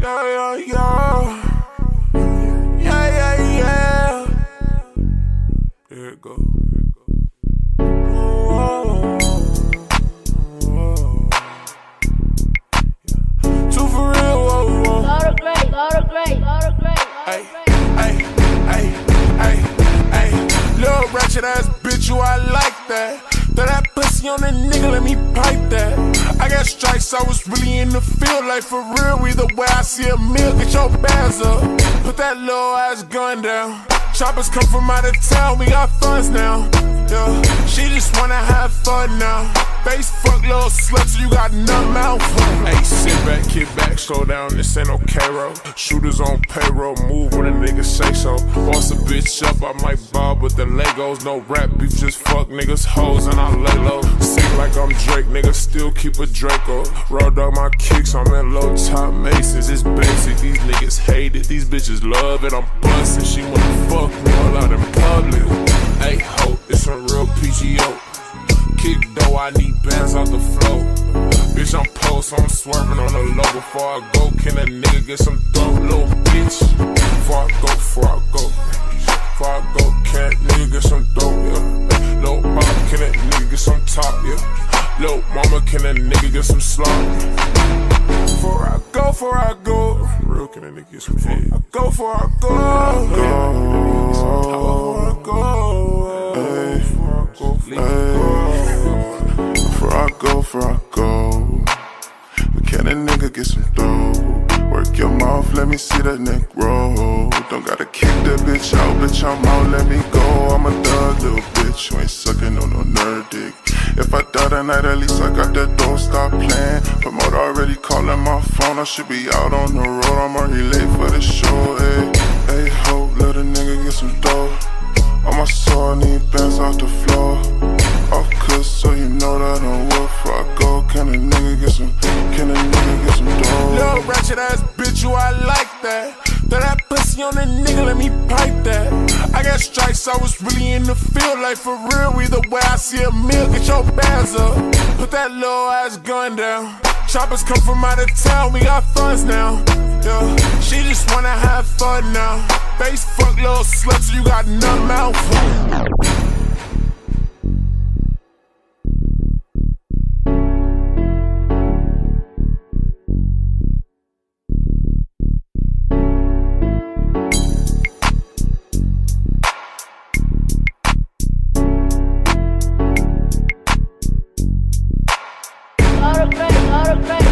Yeah, yeah, yeah. Yeah, yeah, yeah. Here it go. Whoa. Whoa. Two for real, whoa, whoa. Auto great, auto great, auto great, Hey, auto great. hey, hey, hey, hey. Little ratchet ass bitch, you I like that. Throw that pussy on a nigga, let me pipe that. I got strikes, I was really in the field, like for real. Either way, I see a meal, get your bands up. Put that little ass gun down. Choppers come from out of town, we got funds now. Yeah, she just wanna have fun now. Face fuck little slut, so you got numb mouth. Hey, sit back, kick back, slow down, this ain't no K-roll. Shooters on payroll, move when a nigga say so. Boss a bitch up, I might bob with the Legos. No rap beef, just fuck niggas, hoes, and I lay low. Sing like I'm Drake, nigga, still keep a Draco. Roll dog my kicks, I'm in low top Masons. It's basic, these niggas hate it, these bitches love it. I'm bustin', she wanna fuck me all out in public. Hey, ho, it's a real PGO. I need bands off the floor. Bitch, I'm post, I'm swerving on the low. Before I go, can a nigga get some dope, little bitch? Before I go, before I go. Before I go, can a nigga get some dope, yeah? Little mama, can a nigga get some top, yeah? Little mama, can a nigga get some slop? Before I go, before I go. For real, can a nigga get some head? I go, before I go. Go. A nigga get some dough? Work your mouth, let me see that neck roll. Don't gotta kick that bitch out, bitch, I'm out, let me go. I'm a thug, little bitch, you ain't sucking on no nerd dick. If I die tonight, at least I got that don't stop playing. Promoter already calling my phone, I should be out on the road, I'm already late for the show. Hey, hey, ho, let a nigga get some dough. On my soul, I need bands off the floor. Off cuss, so you know that I'm before I go. Can a nigga get some, can a ratchet ass bitch, you I like that. Throw that pussy on a nigga, let me pipe that. I got strikes, I was really in the field, like for real. Either way, I see a meal, get your bands up. Put that little ass gun down. Choppers come from out of town, we got funds now. Yeah, she just wanna have fun now. Face fuck little slut, so you got numb mouth. not a fan.